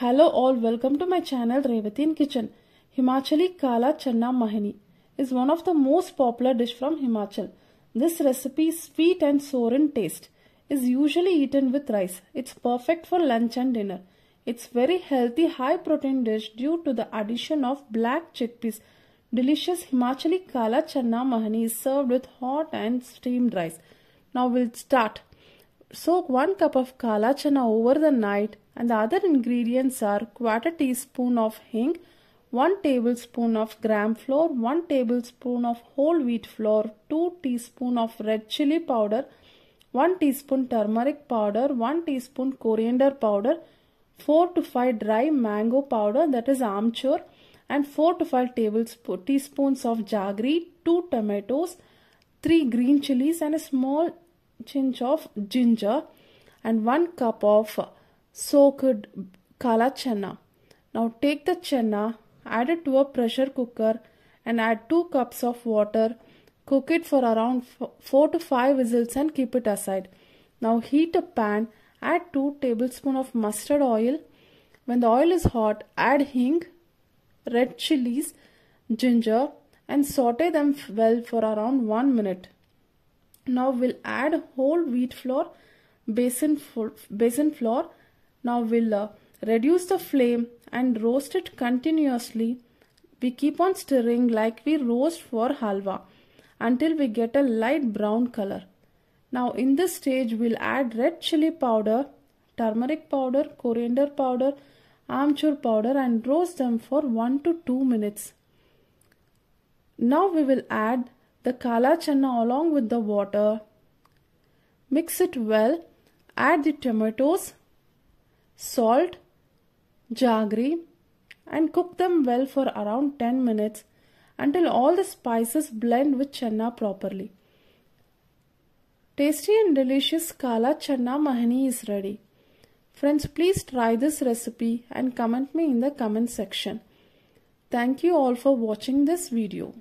Hello all, welcome to my channel Revathi Kitchen. Himachali Kala Channa Mahani is one of the most popular dish from Himachal. This recipe sweet and sour in taste. Is usually eaten with rice. It's perfect for lunch and dinner. It's very healthy high protein dish due to the addition of black chickpeas. Delicious Himachali Kala Channa Mahani is served with hot and steamed rice. Now we'll start. Soak 1 cup of kala chana over the night and the other ingredients are quarter teaspoon of hing, 1 tablespoon of gram flour, 1 tablespoon of whole wheat flour, 2 teaspoon of red chili powder, 1 teaspoon turmeric powder, 1 teaspoon coriander powder, 4 to 5 dry mango powder that is amchur and 4 to 5 tablespoon teaspoons of jaggery, 2 tomatoes, 3 green chilies and a small pinch of ginger and 1 cup of soaked kala chana. Now take the chana, add it to a pressure cooker and add 2 cups of water. Cook it for around 4 to 5 whistles and keep it aside. Now heat a pan, add 2 tablespoons of mustard oil. When the oil is hot, add hing, red chilies, ginger and saute them well for around 1 minute. Now we'll add whole wheat flour, besan, besan flour. Now we'll uh, reduce the flame and roast it continuously. We keep on stirring like we roast for halwa until we get a light brown color. Now in this stage we'll add red chili powder, turmeric powder, coriander powder, amchur powder and roast them for 1 to 2 minutes. Now we will add the kala chana along with the water. Mix it well. Add the tomatoes, salt, jaggery and cook them well for around 10 minutes until all the spices blend with chana properly. Tasty and delicious kala chana mahani is ready. Friends, please try this recipe and comment me in the comment section. Thank you all for watching this video.